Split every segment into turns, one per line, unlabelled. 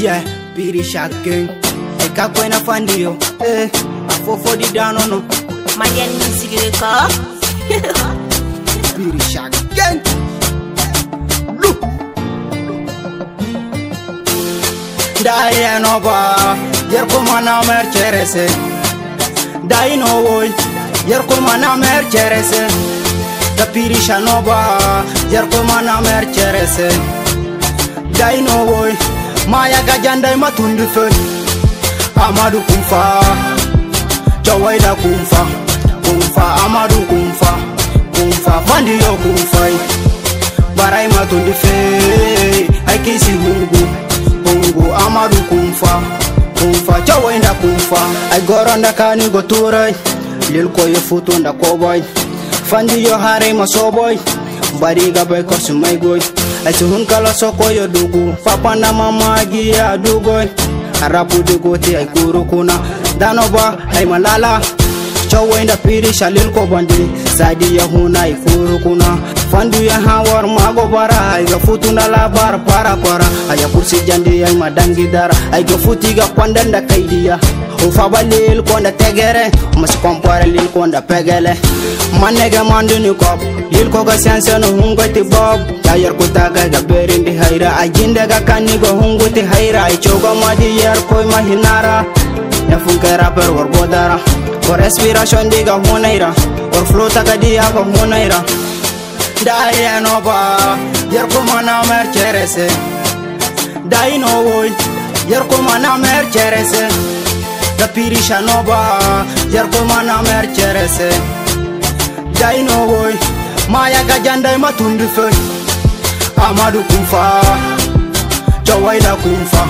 yeah, be the shotgun. The cap when find you, eh, I fall for the down on no. My young music, be the shotgun. Dai no ba, yer kuma na mer cherese. Dai no woy, yer kuma na mer cherese. Capirisha no ba, yer kuma na mer cherese. Dai no woy. mai akajandai matundifeni amadu kumfa chawaida kumfa kumfa amadu kumfa kumfa fandiyo kumfai barai matundife aikisi hungu hungu amadu kumfa kumfa chawaida kumfa aigoro ndakanigoturai lilkoye futu ndakobai fandiyo harai masoboi bari gabai kosumai goi asihun kala soko yo dugu fapanda mamagi ya dugoi arabu dugu te ay kuru kuna dano ba ay malala chawo inda piri shalil ko bandi sadi ya huna ay kuru kuna fandu ya hawar mago bara ay ga futuna la bar para para ay kursi jandi ay madangi dara ay ga futi ga kwandanda kaidiya ufaba lil konda tegere mas kompara lil konda pegele manege mandini kop lil koga senseno hungoti bob tayar kutaga ga berindi haira ajinde ga kanigo hunguti haira ichogo madi yer koy mahinara nafunke rapper war godara for respiration diga hunaira or flow taga diya ko hunaira daya no ba yer kuma na mer cherese dai no woy yer kuma na mer cherese da pirisha no ba yar ko mana mer cherese dai no hoy maya ga jandai matundi fe amadu kufa jawai da kufa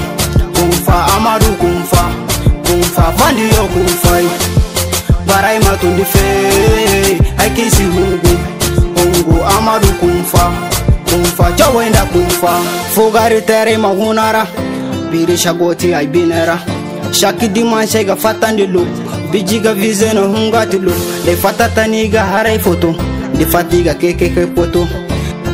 kufa amadu kufa kufa mandi yo kufa barai matundi fe ai kisi hugu hugu amadu kufa kufa jawai da kufa fugari tere mahunara pirisha goti ai binera Thank aki dimansaiga fatadi luk bijiga ienohungati luk di atataniga arai foto daiga kekot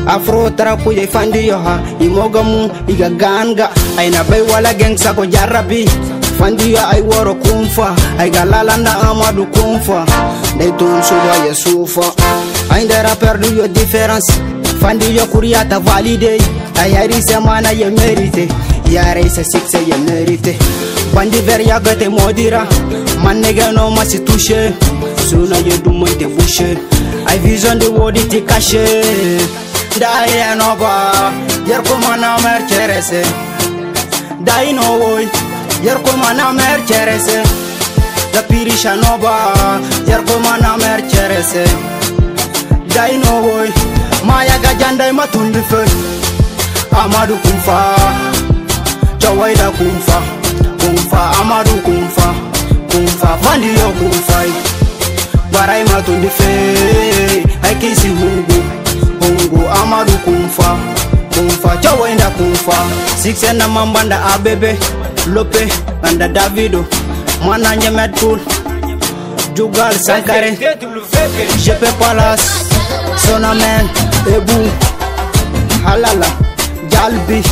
afro trapu a adyo imogmu iga gaanga ainabai wala gengsago jarabi fandio ai ah, woro kunfa aiga lalada amadu kunfa dai tonsoaysufa aide raperduyo diferans fandiyo kurya tavalidei ai harisemanayemerite yare isa sikse yenerite bandiver yagate modira mannegeno masi tushe suna yedumante bushe ai vision de wodi ti kashe dayenoba yerkumanamer cerese dainowoy yerkumanamer cerese dapirishanoba yerkumanamer cerese dainowoy mayaga jandai matundife amadu kumfa tawaida kumfa kumfa amadu kumfa kumfa vandiyo kumfai barai matundi fe aikisi hungu hungu amadu kumfa kumfa tawaida kumfa siksena mambanda abebe lope anda davido mana metul jugal sankare jepe palas sonamen ebu halala jalbi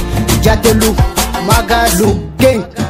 jatelu Magalu, quem?